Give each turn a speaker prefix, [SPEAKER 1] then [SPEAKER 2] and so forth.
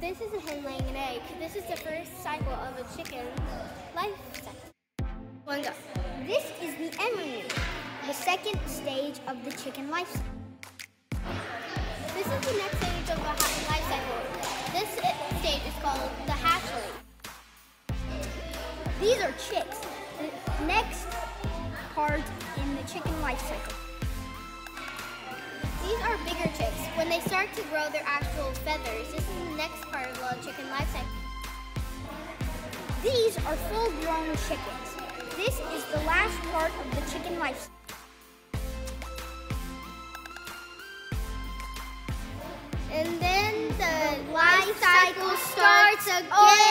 [SPEAKER 1] This is a hen laying an egg. This is the first cycle of a chicken life cycle. One go.
[SPEAKER 2] This is the embryo, the second stage of the chicken life cycle.
[SPEAKER 1] This is the next stage of the life cycle. This stage is called the hatchling.
[SPEAKER 2] These are chicks, the next part in the chicken life cycle.
[SPEAKER 1] These are bigger chicks. When they start to grow their actual feathers, next part of the chicken life cycle.
[SPEAKER 2] These are full-grown chickens. This is the last part of the chicken life cycle.
[SPEAKER 1] And then the life cycle starts again.